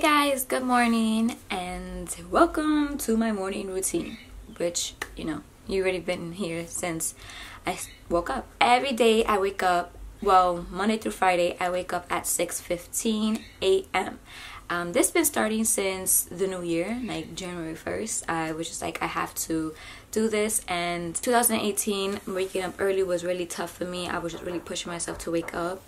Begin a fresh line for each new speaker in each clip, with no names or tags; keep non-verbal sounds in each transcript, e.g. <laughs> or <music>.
guys, good morning and welcome to my morning routine, which, you know, you already been here since I woke up. Every day I wake up, well, Monday through Friday, I wake up at 6.15 a.m. Um, this been starting since the new year, like January 1st. I was just like, I have to do this. And 2018, waking up early was really tough for me. I was just really pushing myself to wake up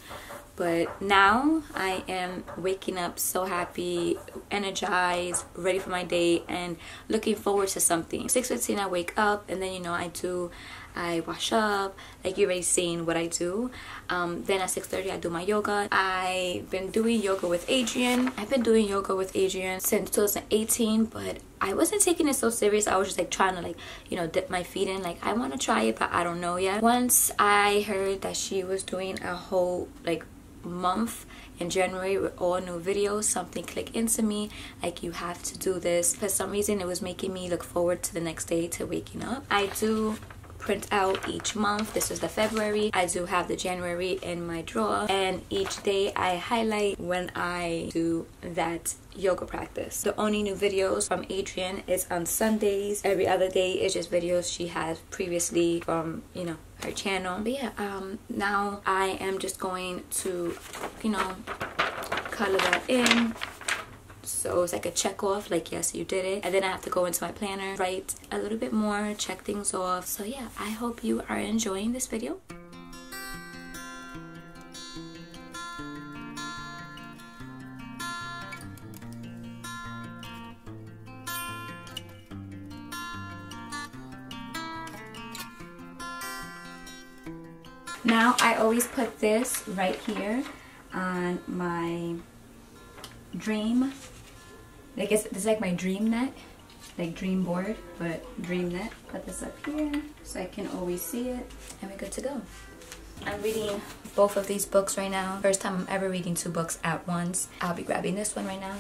but now I am waking up so happy, energized, ready for my day and looking forward to something. 6.15 I wake up and then you know I do, I wash up, like you already seen what I do. Um, then at 6.30 I do my yoga. I've been doing yoga with Adriene. I've been doing yoga with Adriene since 2018 but I wasn't taking it so serious. I was just like trying to like, you know, dip my feet in. Like I want to try it but I don't know yet. Once I heard that she was doing a whole like month in January with all new videos something clicked into me like you have to do this. For some reason it was making me look forward to the next day to waking up. I do print out each month. This is the February. I do have the January in my drawer. And each day I highlight when I do that yoga practice. The only new videos from Adriene is on Sundays. Every other day is just videos she has previously from you know her channel. But yeah um now i am just going to you know color that in so it's like a check off like yes you did it and then i have to go into my planner write a little bit more check things off so yeah i hope you are enjoying this video Now I always put this right here on my dream. I guess this is like my dream net, like dream board, but dream net. Put this up here so I can always see it and we're good to go. I'm reading both of these books right now. First time I'm ever reading two books at once. I'll be grabbing this one right now.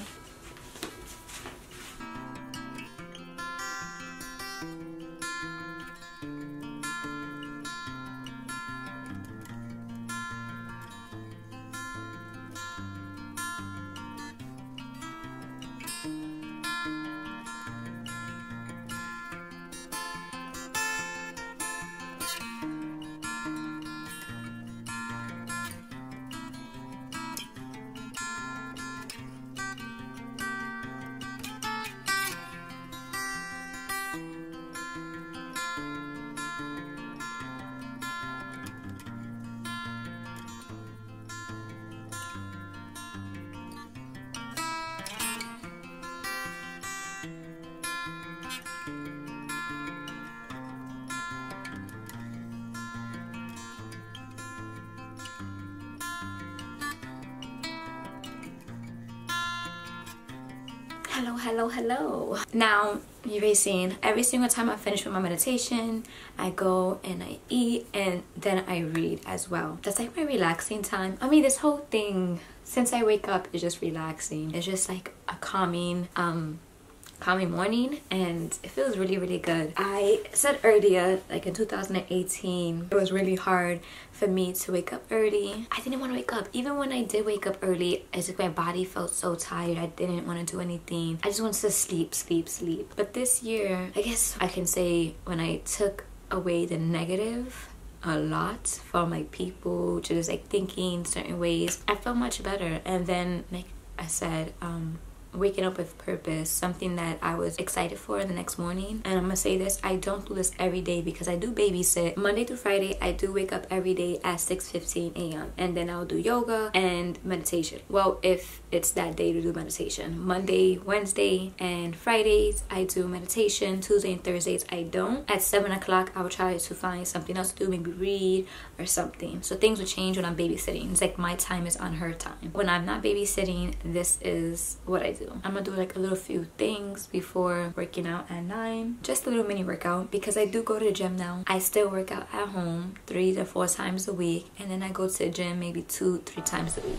Hello hello hello. Now you've seen every single time i finish with my meditation i go and i eat and then i read as well. That's like my relaxing time. I mean this whole thing since i wake up is just relaxing. It's just like a calming um calming morning and it feels really really good. I said earlier like in 2018 it was really hard for me to wake up early. I didn't want to wake up. Even when i did wake up early it's like my body felt so tired. I didn't want to do anything. I just wanted to sleep sleep sleep. But this year i guess i can say when i took away the negative a lot from like people just like thinking certain ways i felt much better. And then like i said um waking up with purpose something that i was excited for the next morning. And i'm gonna say this i don't do this every day because i do babysit. Monday through friday i do wake up every day at 6 15 a.m and then i'll do yoga and meditation. Well if it's that day to do meditation monday wednesday and fridays i do meditation tuesday and thursdays i don't at seven o'clock i will try to find something else to do maybe read or something so things will change when i'm babysitting it's like my time is on her time when i'm not babysitting this is what i do do. I'm gonna do like a little few things before working out at 9. Just a little mini workout because I do go to the gym now. I still work out at home three to four times a week and then I go to the gym maybe two, three times a week.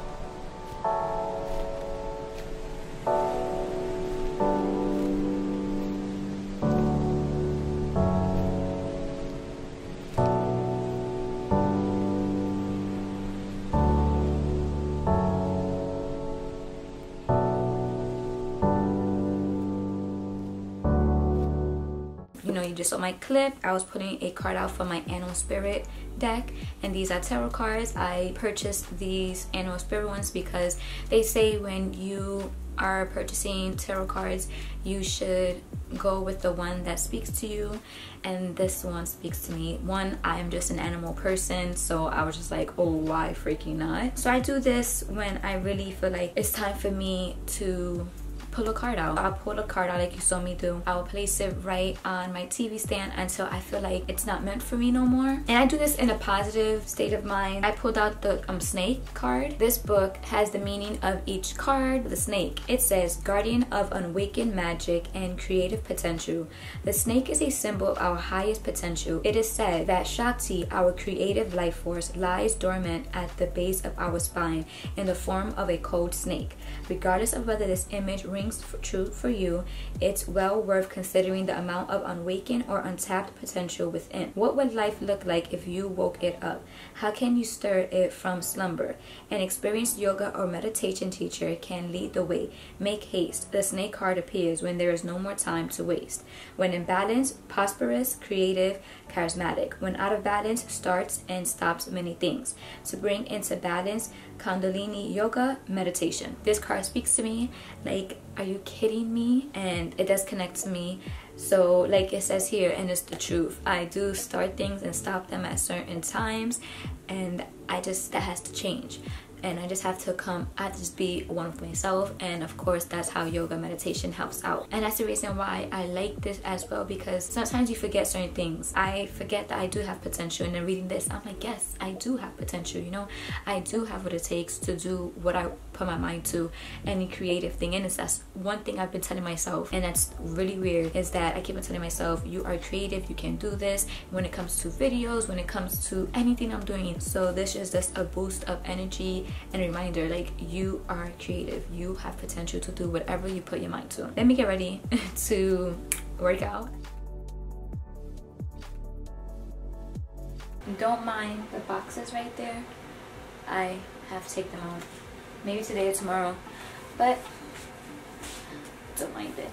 you just saw my clip. I was putting a card out for my animal spirit deck and these are tarot cards. I purchased these animal spirit ones because they say when you are purchasing tarot cards you should go with the one that speaks to you and this one speaks to me. One i am just an animal person so i was just like oh why freaking not? So i do this when i really feel like it's time for me to pull a card out. I'll pull a card out like you saw me do. I'll place it right on my TV stand until I feel like it's not meant for me no more. And I do this in a positive state of mind. I pulled out the um, snake card. This book has the meaning of each card. The snake. It says guardian of unawakened magic and creative potential. The snake is a symbol of our highest potential. It is said that Shakti, our creative life force, lies dormant at the base of our spine in the form of a cold snake. Regardless of whether this image rings rings true for you, it's well worth considering the amount of unawakened or untapped potential within. What would life look like if you woke it up? How can you stir it from slumber? An experienced yoga or meditation teacher can lead the way. Make haste. The snake card appears when there is no more time to waste. When in balance, prosperous, creative, charismatic. When out of balance, starts and stops many things. To bring into balance, Kundalini Yoga meditation. This card speaks to me like, are you kidding me? And it does connect to me. So, like it says here, and it's the truth. I do start things and stop them at certain times, and I just, that has to change and I just have to come I have to just be one with myself. And of course that's how yoga meditation helps out. And that's the reason why I like this as well because sometimes you forget certain things. I forget that I do have potential. And then reading this I'm like yes I do have potential you know? I do have what it takes to do what I put my mind to any creative thing. And it's that's one thing I've been telling myself. And that's really weird is that I keep on telling myself you are creative you can do this. When it comes to videos when it comes to anything I'm doing. So this is just a boost of energy and reminder like you are creative. You have potential to do whatever you put your mind to. Let me get ready <laughs> to work out. Don't mind the boxes right there. I have to take them out maybe today or tomorrow. But don't mind it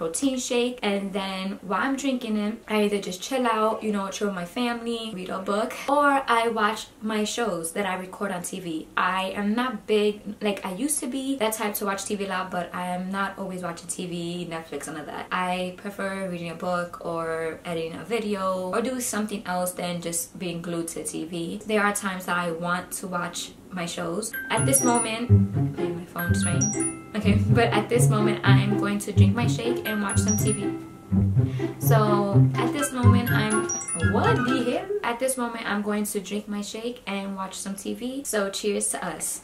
protein shake and then while I'm drinking it, I either just chill out, you know, chill with my family, read a book, or I watch my shows that I record on TV. I am not big, like I used to be that type to watch TV a lot, but I am not always watching TV, Netflix, none of that. I prefer reading a book or editing a video or do something else than just being glued to TV. There are times that I want to watch my shows. At this moment, phone rang. Okay, but at this moment, I'm going to drink my shake and watch some TV. So at this moment, I'm what the hell? At this moment, I'm going to drink my shake and watch some TV. So cheers to us.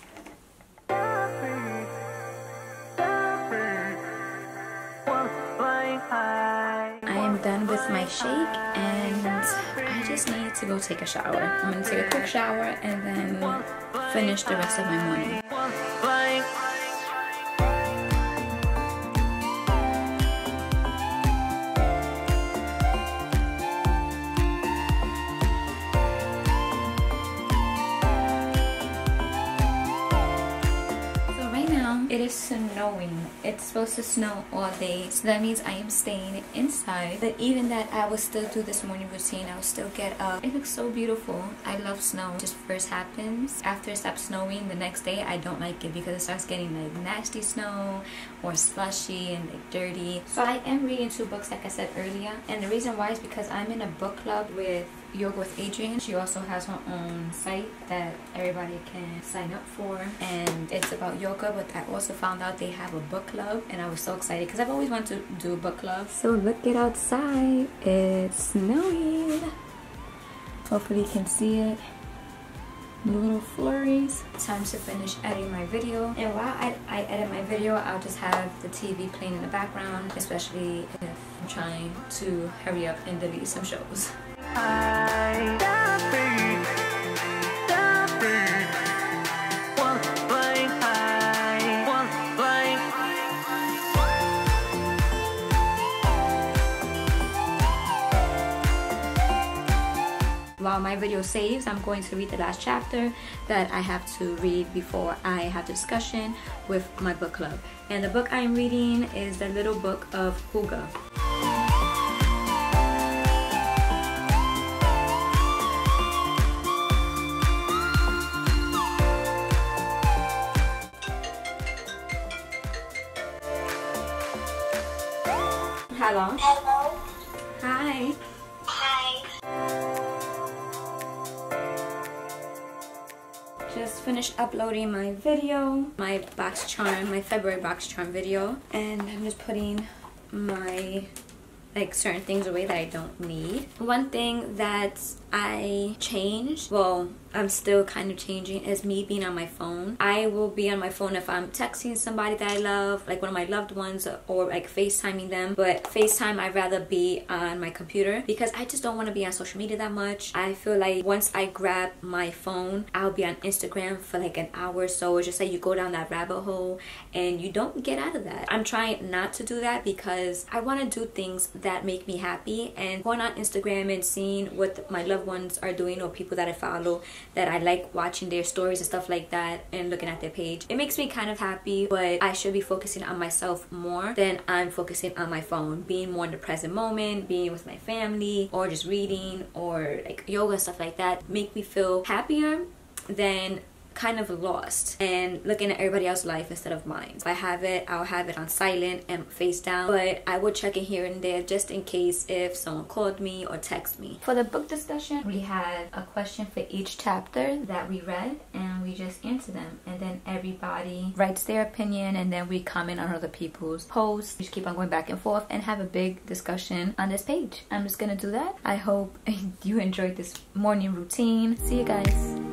I am done with my shake and I just need to go take a shower. I'm gonna take a quick shower and then finish the rest of my morning. It snowing. It's supposed to snow all day. So that means I am staying inside. But even that I will still do this morning routine. I will still get up. It looks so beautiful. I love snow. It just first happens. After it stops snowing the next day, I don't like it because it starts getting like nasty snow or slushy and like dirty. So I am reading two books like I said earlier. And the reason why is because I'm in a book club with Yoga with Adriene. She also has her own site that everybody can sign up for and it's about yoga but I also found out they have a book club and I was so excited because I've always wanted to do a book club. So look it outside. It's snowing. Hopefully you can see it. Little flurries. Time to finish editing my video. And while I, I edit my video, I'll just have the TV playing in the background, especially if I'm trying to hurry up and delete some shows. While my video saves, I'm going to read the last chapter that I have to read before I have discussion with my book club. And the book I'm reading is The Little Book of Hygge. Just finished uploading my video, my box charm, my February box charm video. And I'm just putting my like certain things away that I don't need. One thing that I changed, well, I'm still kind of changing is me being on my phone. I will be on my phone if I'm texting somebody that I love, like one of my loved ones, or like FaceTiming them. But FaceTime, I'd rather be on my computer because I just don't want to be on social media that much. I feel like once I grab my phone, I'll be on Instagram for like an hour or so. It's just like you go down that rabbit hole and you don't get out of that. I'm trying not to do that because I want to do things that make me happy and going on Instagram and seeing what my loved ones are doing or people that I follow that I like watching their stories and stuff like that and looking at their page. It makes me kind of happy, but I should be focusing on myself more than I'm focusing on my phone. Being more in the present moment, being with my family, or just reading or like yoga stuff like that make me feel happier than kind of lost and looking at everybody else's life instead of mine. If I have it, I'll have it on silent and face down, but I will check it here and there just in case if someone called me or text me. For the book discussion, we had a question for each chapter that we read and we just answer them and then everybody writes their opinion and then we comment on other people's posts. We just keep on going back and forth and have a big discussion on this page. I'm just gonna do that. I hope <laughs> you enjoyed this morning routine. See you guys.